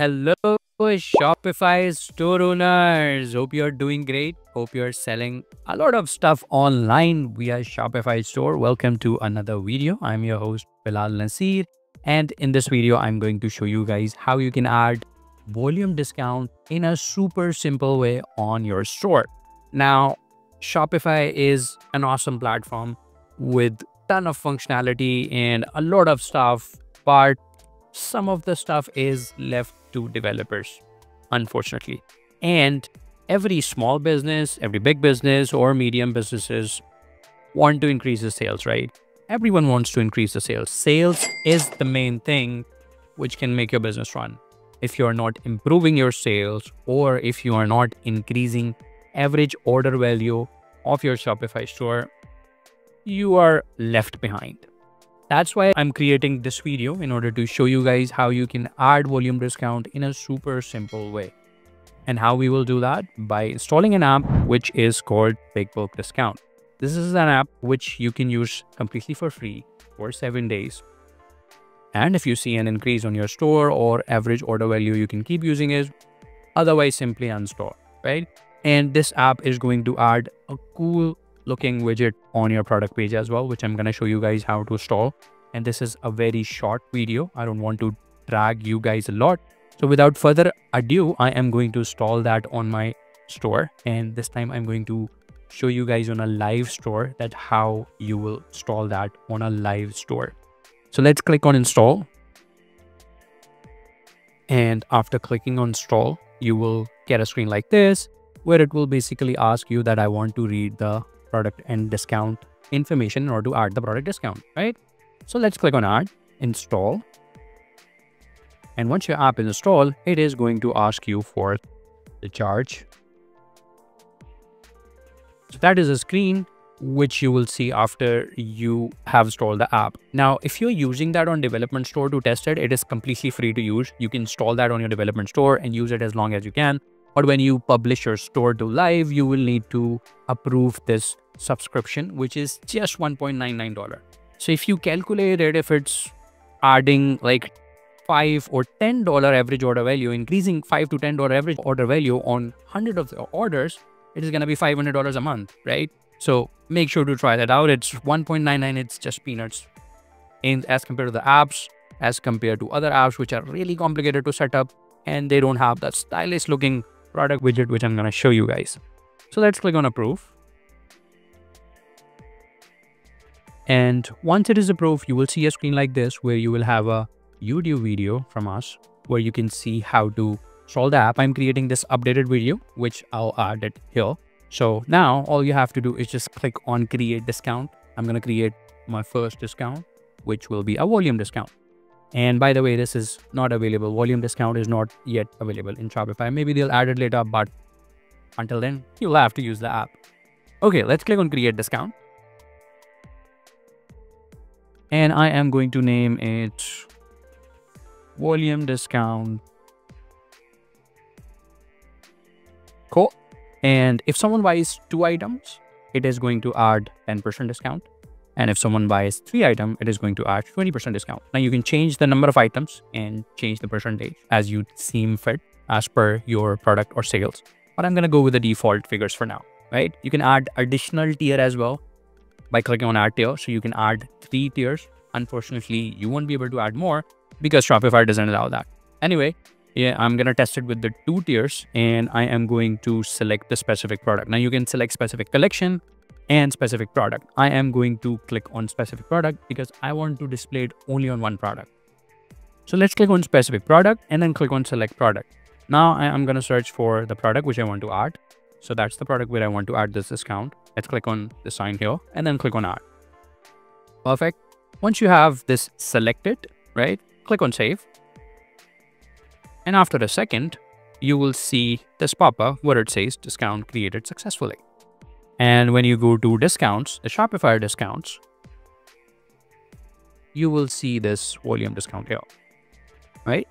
Hello, Shopify store owners. Hope you're doing great. Hope you're selling a lot of stuff online via Shopify store. Welcome to another video. I'm your host, Bilal Naseer. And in this video, I'm going to show you guys how you can add volume discount in a super simple way on your store. Now, Shopify is an awesome platform with ton of functionality and a lot of stuff, but some of the stuff is left to developers, unfortunately. And every small business, every big business or medium businesses want to increase the sales, right? Everyone wants to increase the sales. Sales is the main thing which can make your business run. If you are not improving your sales or if you are not increasing average order value of your Shopify store, you are left behind. That's why I'm creating this video in order to show you guys how you can add volume discount in a super simple way. And how we will do that by installing an app which is called Big Bulk Discount. This is an app which you can use completely for free for seven days. And if you see an increase on your store or average order value, you can keep using it. Otherwise, simply uninstall, right? And this app is going to add a cool looking widget on your product page as well, which I'm going to show you guys how to install. And this is a very short video. I don't want to drag you guys a lot. So without further ado, I am going to install that on my store. And this time I'm going to show you guys on a live store that how you will install that on a live store. So let's click on install. And after clicking on install, you will get a screen like this where it will basically ask you that I want to read the product and discount information in order to add the product discount, right? So let's click on add, install. And once your app is installed, it is going to ask you for the charge. So that is a screen which you will see after you have installed the app. Now, if you're using that on development store to test it, it is completely free to use. You can install that on your development store and use it as long as you can. But when you publish your store to live, you will need to approve this subscription, which is just $1.99. So if you calculate it, if it's adding like five or ten dollar average order value, increasing five to ten dollar average order value on hundred of the orders, it is gonna be five hundred dollars a month, right? So make sure to try that out. It's 1.99. It's just peanuts, as compared to the apps, as compared to other apps which are really complicated to set up, and they don't have that stylish looking product widget, which I'm going to show you guys. So let's click on approve. And once it is approved, you will see a screen like this where you will have a YouTube video from us where you can see how to install the app. I'm creating this updated video, which I'll add it here. So now all you have to do is just click on create discount. I'm going to create my first discount, which will be a volume discount. And by the way, this is not available. Volume discount is not yet available in Shopify. Maybe they'll add it later, but until then, you'll have to use the app. Okay, let's click on create discount. And I am going to name it volume discount. Cool. And if someone buys two items, it is going to add 10% discount. And if someone buys three item, it is going to add 20% discount. Now you can change the number of items and change the percentage as you seem fit as per your product or sales. But I'm going to go with the default figures for now, right? You can add additional tier as well by clicking on add tier. So you can add three tiers. Unfortunately, you won't be able to add more because Shopify doesn't allow that. Anyway, yeah, I'm going to test it with the two tiers and I am going to select the specific product. Now you can select specific collection, and specific product. I am going to click on specific product because I want to display it only on one product. So let's click on specific product and then click on select product. Now I am going to search for the product which I want to add. So that's the product where I want to add this discount. Let's click on the sign here and then click on add. Perfect. Once you have this selected, right, click on save. And after a second, you will see this pop-up where it says discount created successfully. And when you go to discounts, the Shopify discounts, you will see this volume discount here, right?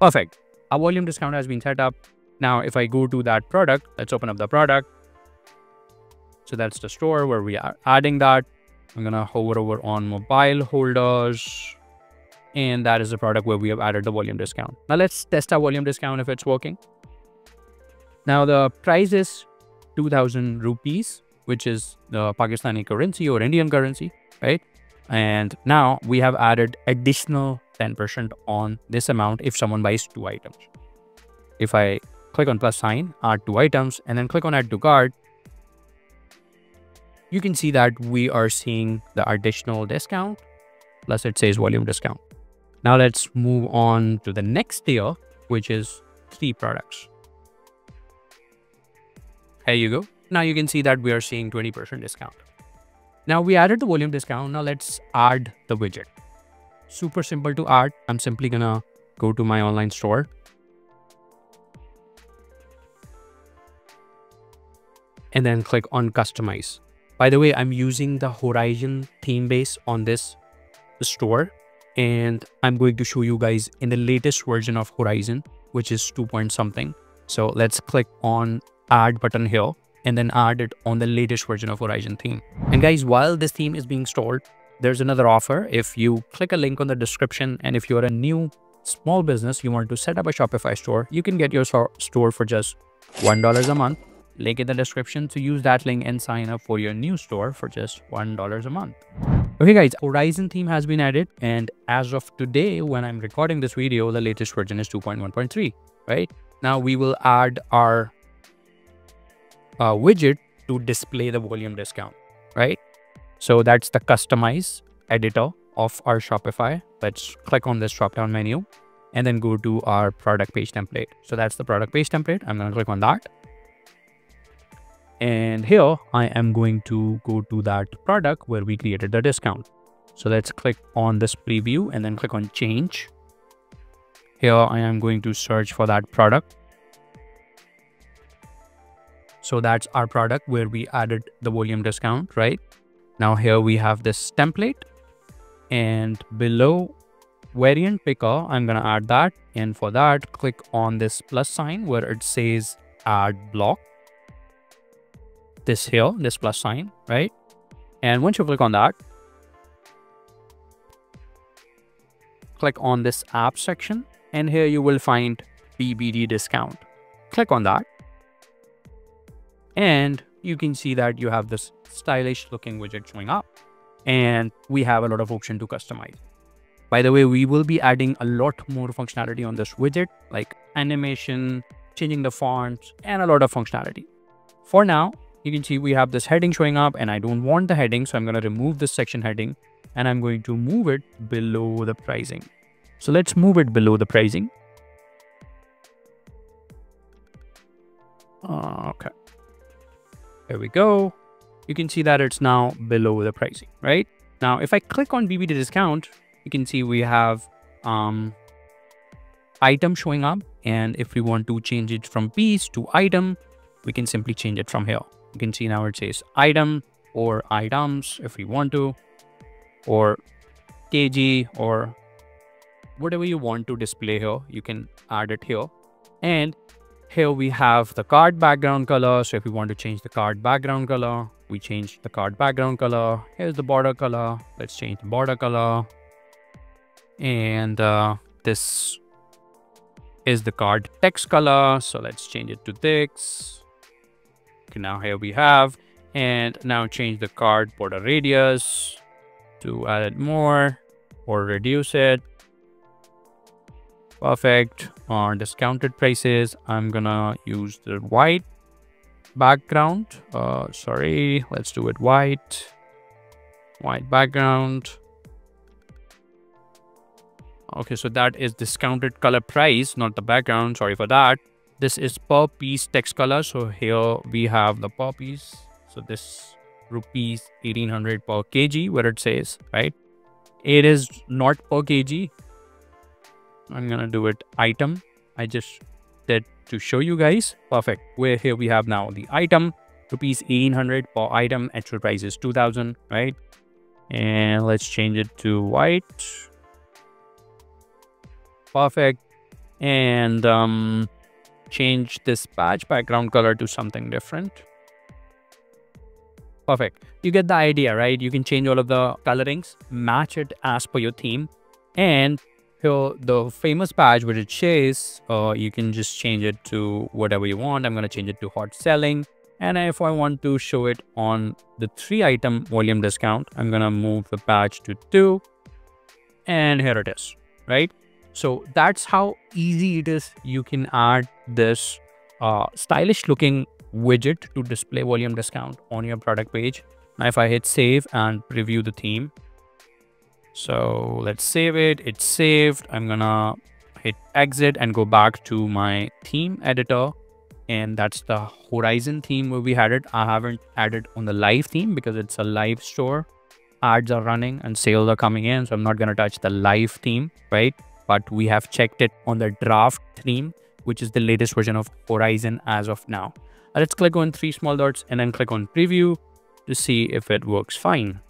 Perfect. Our volume discount has been set up. Now, if I go to that product, let's open up the product. So that's the store where we are adding that. I'm going to hover over on mobile holders. And that is the product where we have added the volume discount. Now let's test our volume discount if it's working. Now the price is 2000 rupees, which is the Pakistani currency or Indian currency, right? And now we have added additional 10% on this amount if someone buys two items. If I click on plus sign, add two items, and then click on add to cart, you can see that we are seeing the additional discount, plus it says volume discount. Now let's move on to the next tier, which is three products. Here you go. Now you can see that we are seeing 20% discount. Now we added the volume discount. Now let's add the widget. Super simple to add. I'm simply gonna go to my online store. And then click on customize. By the way, I'm using the Horizon theme base on this store and I'm going to show you guys in the latest version of Horizon, which is 2 point something. So let's click on add button here and then add it on the latest version of Horizon theme. And guys, while this theme is being stored, there's another offer. If you click a link on the description and if you're a new small business, you want to set up a Shopify store, you can get your store for just $1 a month. Link in the description to use that link and sign up for your new store for just $1 a month. Okay guys, Horizon theme has been added and as of today, when I'm recording this video, the latest version is 2.1.3, right? Now we will add our uh, widget to display the volume discount, right? So that's the customize editor of our Shopify. Let's click on this drop down menu and then go to our product page template. So that's the product page template. I'm going to click on that. And here I am going to go to that product where we created the discount. So let's click on this preview and then click on change. Here I am going to search for that product so that's our product where we added the volume discount, right? Now here we have this template and below variant picker, I'm going to add that. And for that, click on this plus sign where it says add block. This here, this plus sign, right? And once you click on that, click on this app section and here you will find BBD discount. Click on that and you can see that you have this stylish looking widget showing up and we have a lot of option to customize. By the way, we will be adding a lot more functionality on this widget like animation, changing the fonts and a lot of functionality. For now, you can see we have this heading showing up and I don't want the heading. So I'm going to remove this section heading and I'm going to move it below the pricing. So let's move it below the pricing. Uh, okay. There we go. You can see that it's now below the pricing, right? Now, if I click on BBD discount, you can see we have um, item showing up. And if we want to change it from piece to item, we can simply change it from here. You can see now it says item or items if we want to, or kg or whatever you want to display here, you can add it here. And here we have the card background color. So if we want to change the card background color, we change the card background color. Here's the border color. Let's change the border color. And uh, this is the card text color. So let's change it to this. Okay, now here we have, and now change the card border radius to add it more or reduce it. Perfect. On discounted prices, I'm gonna use the white background. Uh, sorry, let's do it white. White background. Okay, so that is discounted color price, not the background. Sorry for that. This is per piece text color. So here we have the per piece. So this rupees 1800 per kg where it says, right? It is not per kg. I'm gonna do it item. I just did to show you guys. Perfect. Where here we have now the item rupees 1800 per item. Actual price is 2000, right? And let's change it to white. Perfect. And um, change this patch background color to something different. Perfect. You get the idea, right? You can change all of the colorings, match it as per your theme And here, the famous badge which it shares, uh, you can just change it to whatever you want. I'm going to change it to hot selling. And if I want to show it on the three item volume discount, I'm going to move the badge to two. And here it is, right? So that's how easy it is. You can add this uh, stylish looking widget to display volume discount on your product page. Now, if I hit save and preview the theme, so let's save it. It's saved. I'm gonna hit exit and go back to my theme editor. And that's the Horizon theme where we had it. I haven't added on the live theme because it's a live store. Ads are running and sales are coming in. So I'm not gonna touch the live theme, right? But we have checked it on the draft theme, which is the latest version of Horizon as of now. Let's click on three small dots and then click on preview to see if it works fine.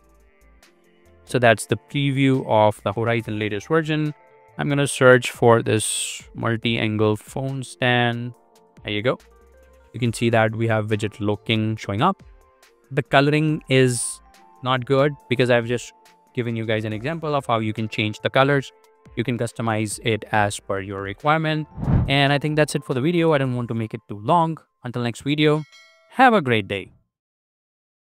So that's the preview of the Horizon latest version. I'm going to search for this multi-angle phone stand. There you go. You can see that we have widget looking showing up. The coloring is not good because I've just given you guys an example of how you can change the colors. You can customize it as per your requirement. And I think that's it for the video. I don't want to make it too long. Until next video, have a great day.